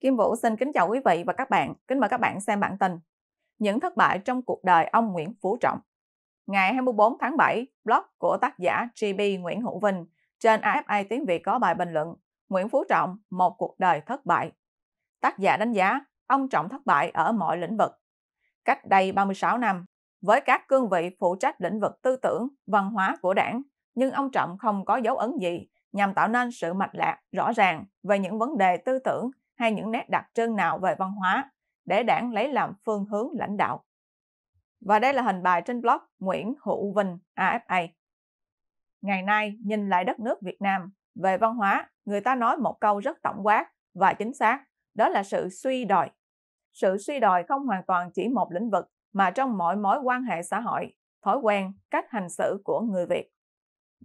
Kim Vũ xin kính chào quý vị và các bạn. Kính mời các bạn xem bản tin. Những thất bại trong cuộc đời ông Nguyễn Phú Trọng. Ngày 24 tháng 7, blog của tác giả GB Nguyễn Hữu Vinh trên AFA tiếng Việt có bài bình luận Nguyễn Phú Trọng, một cuộc đời thất bại. Tác giả đánh giá ông Trọng thất bại ở mọi lĩnh vực. Cách đây 36 năm, với các cương vị phụ trách lĩnh vực tư tưởng, văn hóa của đảng, nhưng ông Trọng không có dấu ấn gì nhằm tạo nên sự mạch lạc rõ ràng về những vấn đề tư tưởng hay những nét đặc trưng nào về văn hóa để đảng lấy làm phương hướng lãnh đạo. Và đây là hình bài trên blog Nguyễn Hữu Vinh AFA. Ngày nay, nhìn lại đất nước Việt Nam, về văn hóa, người ta nói một câu rất tổng quát và chính xác, đó là sự suy đồi. Sự suy đồi không hoàn toàn chỉ một lĩnh vực, mà trong mọi mối quan hệ xã hội, thói quen, cách hành xử của người Việt.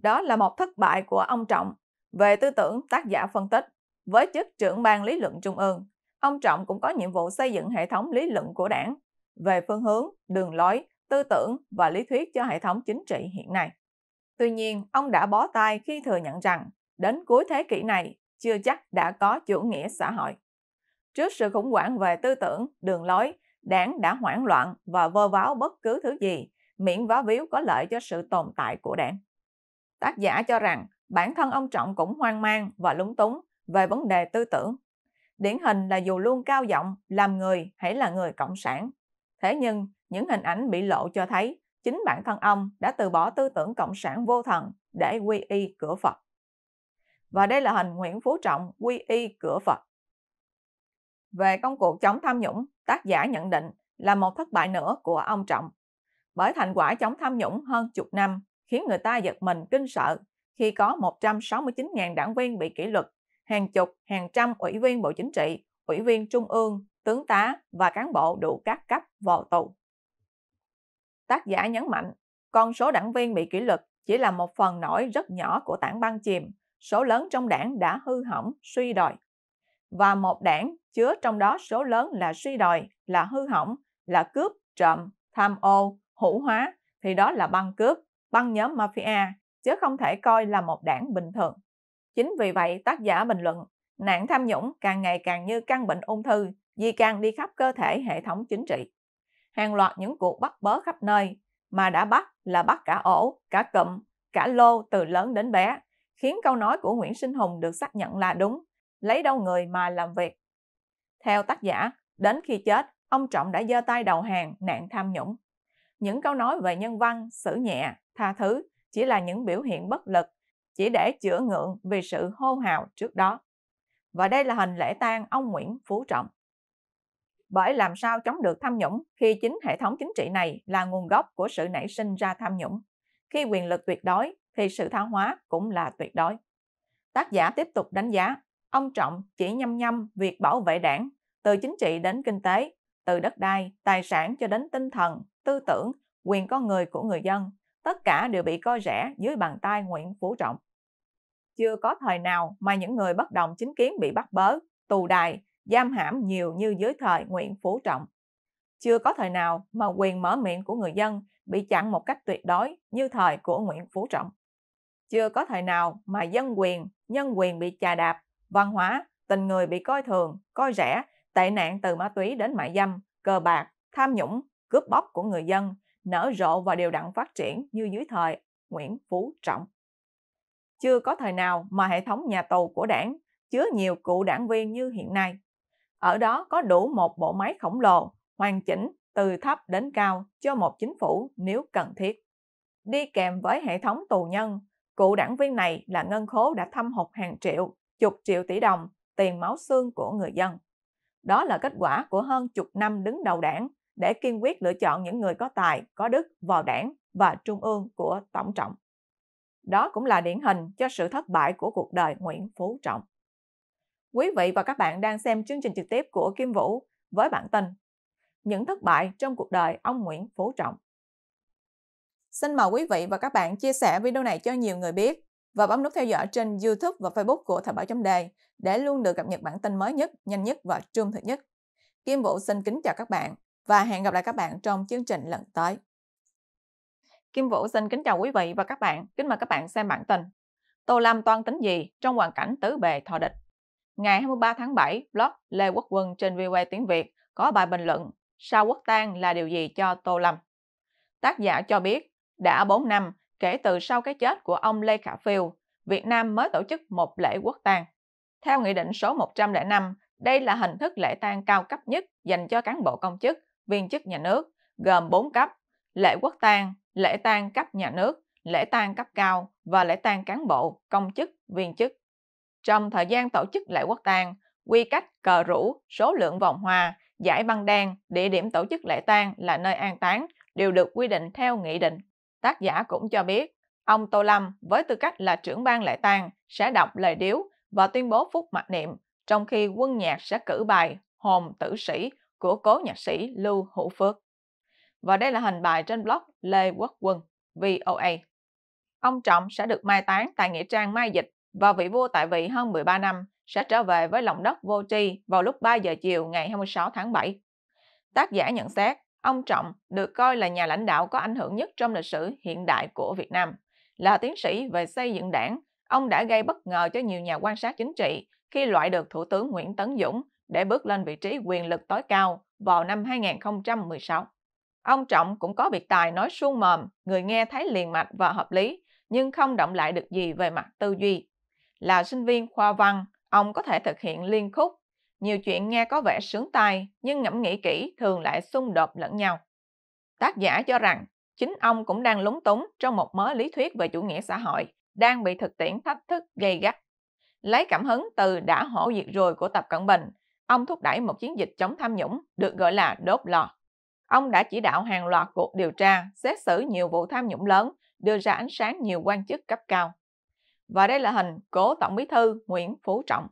Đó là một thất bại của ông Trọng. Về tư tưởng, tác giả phân tích, với chức trưởng ban lý luận trung ương, ông Trọng cũng có nhiệm vụ xây dựng hệ thống lý luận của đảng về phương hướng, đường lối, tư tưởng và lý thuyết cho hệ thống chính trị hiện nay. Tuy nhiên, ông đã bó tay khi thừa nhận rằng đến cuối thế kỷ này chưa chắc đã có chủ nghĩa xã hội. Trước sự khủng hoảng về tư tưởng, đường lối, đảng đã hoảng loạn và vơ váo bất cứ thứ gì, miễn vá víu có lợi cho sự tồn tại của đảng. Tác giả cho rằng bản thân ông Trọng cũng hoang mang và lúng túng về vấn đề tư tưởng. Điển hình là dù luôn cao giọng làm người hãy là người cộng sản. Thế nhưng, những hình ảnh bị lộ cho thấy chính bản thân ông đã từ bỏ tư tưởng cộng sản vô thần để quy y cửa Phật. Và đây là hình Nguyễn Phú Trọng quy y cửa Phật. Về công cuộc chống tham nhũng, tác giả nhận định là một thất bại nữa của ông Trọng. Bởi thành quả chống tham nhũng hơn chục năm khiến người ta giật mình kinh sợ khi có 169.000 đảng viên bị kỷ luật hàng chục, hàng trăm ủy viên Bộ Chính trị, ủy viên Trung ương, tướng tá và cán bộ đủ các cấp vào tù. Tác giả nhấn mạnh, con số đảng viên bị kỷ luật chỉ là một phần nổi rất nhỏ của tảng băng chìm, số lớn trong đảng đã hư hỏng, suy đồi. Và một đảng chứa trong đó số lớn là suy đồi, là hư hỏng, là cướp, trộm, tham ô, hữu hóa, thì đó là băng cướp, băng nhóm mafia, chứ không thể coi là một đảng bình thường. Chính vì vậy, tác giả bình luận, nạn tham nhũng càng ngày càng như căn bệnh ung thư, di càng đi khắp cơ thể hệ thống chính trị. Hàng loạt những cuộc bắt bớ khắp nơi, mà đã bắt là bắt cả ổ, cả cụm, cả lô từ lớn đến bé, khiến câu nói của Nguyễn Sinh Hùng được xác nhận là đúng, lấy đâu người mà làm việc. Theo tác giả, đến khi chết, ông Trọng đã giơ tay đầu hàng nạn tham nhũng. Những câu nói về nhân văn, xử nhẹ, tha thứ chỉ là những biểu hiện bất lực chỉ để chữa ngượng vì sự hô hào trước đó. Và đây là hình lễ tang ông Nguyễn Phú Trọng. Bởi làm sao chống được tham nhũng khi chính hệ thống chính trị này là nguồn gốc của sự nảy sinh ra tham nhũng. Khi quyền lực tuyệt đối thì sự tha hóa cũng là tuyệt đối. Tác giả tiếp tục đánh giá, ông Trọng chỉ nhăm nhăm việc bảo vệ đảng, từ chính trị đến kinh tế, từ đất đai, tài sản cho đến tinh thần, tư tưởng, quyền con người của người dân tất cả đều bị coi rẻ dưới bàn tay Nguyễn Phú Trọng. Chưa có thời nào mà những người bất đồng chính kiến bị bắt bớ, tù đài, giam hãm nhiều như dưới thời Nguyễn Phú Trọng. Chưa có thời nào mà quyền mở miệng của người dân bị chặn một cách tuyệt đối như thời của Nguyễn Phú Trọng. Chưa có thời nào mà dân quyền, nhân quyền bị chà đạp, văn hóa, tình người bị coi thường, coi rẻ, tệ nạn từ ma túy đến mại dâm, cờ bạc, tham nhũng, cướp bóc của người dân nở rộ và đều đặn phát triển như dưới thời Nguyễn Phú Trọng. Chưa có thời nào mà hệ thống nhà tù của đảng chứa nhiều cựu đảng viên như hiện nay. Ở đó có đủ một bộ máy khổng lồ, hoàn chỉnh từ thấp đến cao cho một chính phủ nếu cần thiết. Đi kèm với hệ thống tù nhân, cựu đảng viên này là ngân khố đã thâm hụt hàng triệu, chục triệu tỷ đồng tiền máu xương của người dân. Đó là kết quả của hơn chục năm đứng đầu đảng để kiên quyết lựa chọn những người có tài, có đức vào đảng và trung ương của Tổng Trọng. Đó cũng là điển hình cho sự thất bại của cuộc đời Nguyễn Phú Trọng. Quý vị và các bạn đang xem chương trình trực tiếp của Kim Vũ với bản tin Những thất bại trong cuộc đời ông Nguyễn Phú Trọng. Xin mời quý vị và các bạn chia sẻ video này cho nhiều người biết và bấm nút theo dõi trên YouTube và Facebook của Thời Báo chấm đề để luôn được cập nhật bản tin mới nhất, nhanh nhất và trung thực nhất. Kim Vũ xin kính chào các bạn và hẹn gặp lại các bạn trong chương trình lần tới. Kim Vũ xin kính chào quý vị và các bạn, kính mời các bạn xem bản tin. Tô Lâm toan tính gì trong hoàn cảnh tứ bề thọ địch? Ngày 23 tháng 7, blog Lê Quốc Quân trên VOA tiếng Việt có bài bình luận Sao quốc tang là điều gì cho Tô Lâm? Tác giả cho biết, đã 4 năm kể từ sau cái chết của ông Lê Khả Phiêu, Việt Nam mới tổ chức một lễ quốc tang. Theo Nghị định số 105, đây là hình thức lễ tang cao cấp nhất dành cho cán bộ công chức, viên chức nhà nước, gồm 4 cấp, lễ quốc tang, lễ tang cấp nhà nước, lễ tang cấp cao và lễ tang cán bộ, công chức, viên chức. Trong thời gian tổ chức lễ quốc tang, quy cách, cờ rủ, số lượng vòng hoa, giải băng đen, địa điểm tổ chức lễ tang là nơi an táng đều được quy định theo nghị định. Tác giả cũng cho biết, ông Tô Lâm với tư cách là trưởng ban lễ tang sẽ đọc lời điếu và tuyên bố phúc mặc niệm, trong khi quân nhạc sẽ cử bài Hồn Tử Sĩ của cố nhạc sĩ Lưu Hữu Phước. Và đây là hình bài trên blog Lê Quốc Quân, VOA. Ông Trọng sẽ được mai táng tại Nghĩa trang Mai Dịch và vị vua tại vị hơn 13 năm sẽ trở về với lòng đất vô tri vào lúc 3 giờ chiều ngày 26 tháng 7. Tác giả nhận xét, ông Trọng được coi là nhà lãnh đạo có ảnh hưởng nhất trong lịch sử hiện đại của Việt Nam. Là tiến sĩ về xây dựng đảng, ông đã gây bất ngờ cho nhiều nhà quan sát chính trị khi loại được Thủ tướng Nguyễn Tấn Dũng để bước lên vị trí quyền lực tối cao vào năm 2016. Ông Trọng cũng có biệt tài nói suông mồm, người nghe thấy liền mạch và hợp lý, nhưng không động lại được gì về mặt tư duy. Là sinh viên khoa văn, ông có thể thực hiện liên khúc. Nhiều chuyện nghe có vẻ sướng tai, nhưng ngẫm nghĩ kỹ thường lại xung đột lẫn nhau. Tác giả cho rằng, chính ông cũng đang lúng túng trong một mớ lý thuyết về chủ nghĩa xã hội, đang bị thực tiễn thách thức gây gắt. Lấy cảm hứng từ đã hổ diệt rồi của Tập Cận Bình, ông thúc đẩy một chiến dịch chống tham nhũng được gọi là đốt lò. Ông đã chỉ đạo hàng loạt cuộc điều tra, xét xử nhiều vụ tham nhũng lớn, đưa ra ánh sáng nhiều quan chức cấp cao. Và đây là hình cố Tổng bí thư Nguyễn Phú Trọng.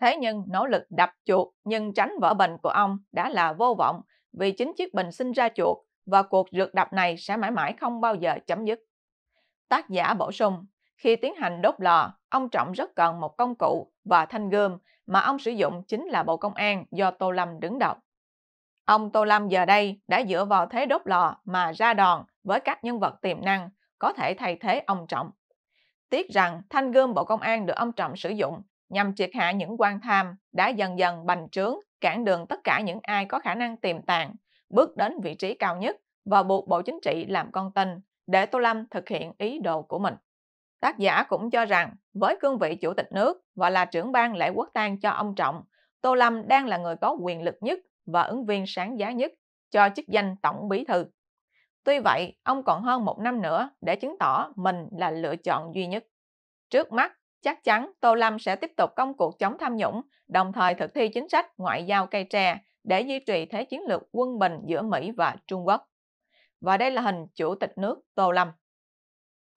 Thế nhưng nỗ lực đập chuột nhưng tránh vỡ bình của ông đã là vô vọng vì chính chiếc bình sinh ra chuột và cuộc rượt đập này sẽ mãi mãi không bao giờ chấm dứt. Tác giả bổ sung, khi tiến hành đốt lò, ông Trọng rất cần một công cụ và thanh gươm mà ông sử dụng chính là Bộ Công an do Tô Lâm đứng đầu. Ông Tô Lâm giờ đây đã dựa vào thế đốt lò mà ra đòn với các nhân vật tiềm năng có thể thay thế ông Trọng. Tiếc rằng thanh gươm Bộ Công an được ông Trọng sử dụng nhằm triệt hạ những quan tham đã dần dần bành trướng, cản đường tất cả những ai có khả năng tiềm tàng, bước đến vị trí cao nhất và buộc Bộ Chính trị làm con tin để Tô Lâm thực hiện ý đồ của mình. Tác giả cũng cho rằng với cương vị chủ tịch nước và là trưởng ban lễ quốc tang cho ông Trọng, Tô Lâm đang là người có quyền lực nhất và ứng viên sáng giá nhất cho chức danh tổng bí thư. Tuy vậy, ông còn hơn một năm nữa để chứng tỏ mình là lựa chọn duy nhất. Trước mắt, chắc chắn Tô Lâm sẽ tiếp tục công cuộc chống tham nhũng, đồng thời thực thi chính sách ngoại giao cây tre để duy trì thế chiến lược quân bình giữa Mỹ và Trung Quốc. Và đây là hình Chủ tịch nước Tô Lâm.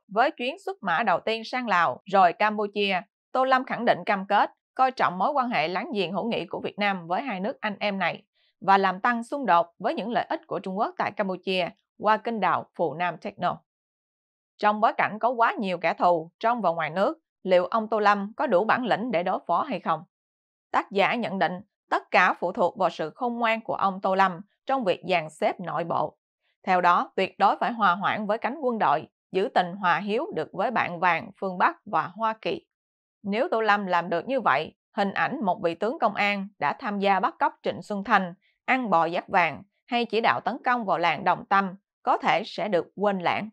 Với chuyến xuất mã đầu tiên sang Lào rồi Campuchia, Tô Lâm khẳng định cam kết coi trọng mối quan hệ láng giềng hữu nghị của Việt Nam với hai nước anh em này và làm tăng xung đột với những lợi ích của Trung Quốc tại Campuchia qua kênh đảo Phù Nam Techno. Trong bối cảnh có quá nhiều kẻ thù trong và ngoài nước, liệu ông Tô Lâm có đủ bản lĩnh để đối phó hay không? Tác giả nhận định tất cả phụ thuộc vào sự khôn ngoan của ông Tô Lâm trong việc dàn xếp nội bộ. Theo đó, tuyệt đối phải hòa hoãn với cánh quân đội, giữ tình hòa hiếu được với bạn vàng phương Bắc và Hoa Kỳ. Nếu Tô Lâm làm được như vậy, hình ảnh một vị tướng công an đã tham gia bắt cóc Trịnh Xuân thành ăn bò giác vàng hay chỉ đạo tấn công vào làng Đồng Tâm có thể sẽ được quên lãng.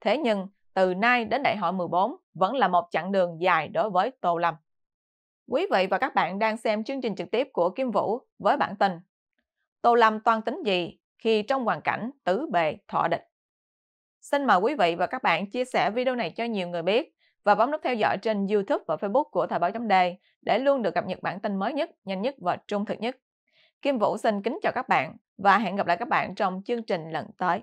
Thế nhưng, từ nay đến đại hội 14 vẫn là một chặng đường dài đối với Tô Lâm. Quý vị và các bạn đang xem chương trình trực tiếp của Kim Vũ với bản tin Tô Lâm toan tính gì khi trong hoàn cảnh tứ bề thọ địch. Xin mời quý vị và các bạn chia sẻ video này cho nhiều người biết và bấm nút theo dõi trên YouTube và Facebook của Thời báo chấm đề để luôn được cập nhật bản tin mới nhất, nhanh nhất và trung thực nhất. Kim Vũ xin kính chào các bạn và hẹn gặp lại các bạn trong chương trình lần tới.